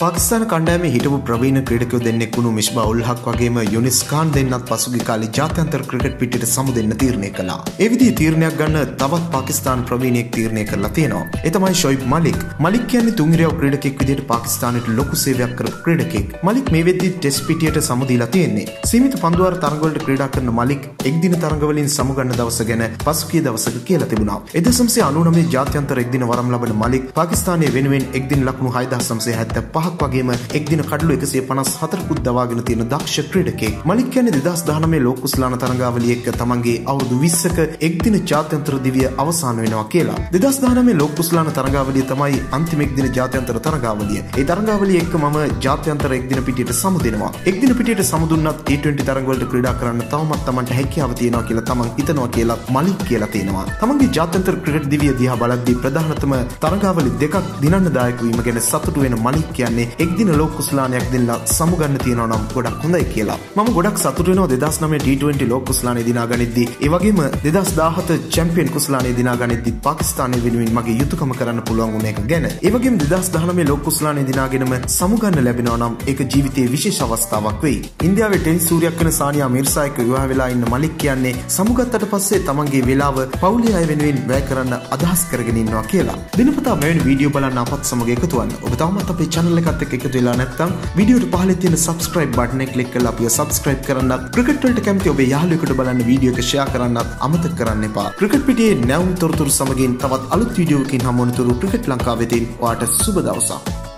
පාකිස්ාන කණ්ඩෑම හිටපු ප්‍රවීණ ක්‍රඩකයෝ දෙන්නෙක් වුණු මිශ්බා උල්හක් වගේම යුනිස්කාන් දෙන්නත් පසුගි කාලි ජාතන්තර ක්‍රිකට් පිට සමු දෙන්න තීරණය කලා. එවිදි තීරණයක් ගන්න තවත් පාකිස්ාන් ප්‍රවීණයෙක් තීරණය කරලා තියෙනවා. එතමයි ශොයිබ් මලික් මලික් කියන්නේ තුන්ගරයාව ක්‍රඩකෙක් විදිට පාකිස්ානයට ලොකු සේවයක් කර ක්‍රඩකෙක් මලික් මේ වෙද්දි ටෙස් පිටියට සමුදීලා තියෙන්නේ. සීමිත පන්දුවර තරගවලට ක්‍රඩා කරන මලික් එක්දින තරගවලින් සමුගන්න දවස ගැන පසුකිය දවසක කියලා තිබුණා. එදසම්සේ අනුනමේ ජාත්‍යන්තර එක්දින වරම් ලබන මලික් පාකිස්ානය වෙනුවෙන් එක්දින ලක්ුණු හයිදසම්සේ හැත්ත පහ පහක් වගේම එක්දින කඩලු එකසේ පනස් හතරකුත් දවාගෙන තියෙන දක්ෂ ක්‍රඩකෙක් මලික් කියන්නේ දෙදස් දානමේ ලෝකුස්ලාන තරගාවලිය එක්ක තමන්ගේ අවුදු විස්සක එක්දින ජාත්‍යන්තර දිවිය අවසාන වෙනවා කියලා. දෙදස් දානමේ ලෝකුස්ලාන තරගාවලිය තමයි අන්තිම එක්දින ජාත්‍යන්තර තරගාවලිය. ඒ තරගාවලිය එක්ක මම ජාත්‍යන්තර එක්දින පිටියට සමුදෙනවා. එක්දින පිටියට සමුදුන්නත් T20 තරගවලට ක්‍රීඩා කරන්න තවමත් තමන්ට හැකියාව තියෙනවා කියලා තමන් හිතනවා කියලා මලික් කියලා තියෙනවා. තමන්ගේ ජාත්‍යන්තර ක්‍රිකට් දිවිය දිහා බලද්දී ප්‍රධානතම තරගාවලි දෙකක් දිනන්න දායක වීම ගැන සතුටු වෙන මලික් කියන්නේ කියන්නේ එක්දින ලෝක කුස්ලානයක් දෙන්නලා සමුගන්න තියෙනවා නම් ගොඩක් හොඳයි කියලා. මම ගොඩක් සතුටු වෙනවා 2009 T20 ලෝක කුස්ලානේ දිනා ගනිද්දී ඒ වගේම 2017 චැම්පියන් කුස්ලානේ දිනා ගනිද්දී පාකිස්තානය වෙනුවෙන් මගේ යුතුයකම කරන්න පුළුවන් වුණ එක ගැන. ඒ වගේම 2019 ලෝක කුස්ලානේ දිනාගෙනම සමුගන්න ලැබෙනවා නම් ඒක ජීවිතයේ විශේෂ අවස්ථාවක් වෙයි. ඉන්දියාවේ ටෙනිස් සූරියක් වෙන සානියා මිර්සා එක්ක විවාහ වෙලා ඉන්න මලික් කියන්නේ සමුගත්තට පස්සේ තමන්ගේ වෙලාව පවුලේ අය වෙනුවෙන් වැය කරන්න අදහස් කරගෙන ඉන්නවා කියලා. දිනපතා මෙවැනි වීඩියෝ බලන්න අපත් සමග එකතු වන්න. ඔබ තවමත් අපේ channel එක එකත් එක් එකතු වෙලා නැත්නම් වීඩියෝට පහළ තියෙන subscribe button එක ක්ලික් කරලා අපිව subscribe කරන්නත් ක්‍රිකට් වලට කැමති ඔබේ යාළුවෙකුට බලන්න වීඩියෝ එක share කරන්නත් අමතක කරන්න එපා. ක්‍රිකට් පිටියේ නැවුම් තොරතුරු සමගින් තවත් අලුත් වීඩියෝකින් හමු වනතුරු ක්‍රිකට් ලංකාවෙතින් ඔයාට සුබ දවසක්.